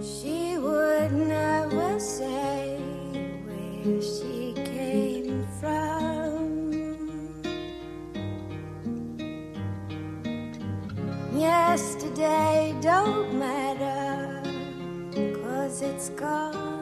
She would never say where she came from. Yesterday don't matter, cause it's gone.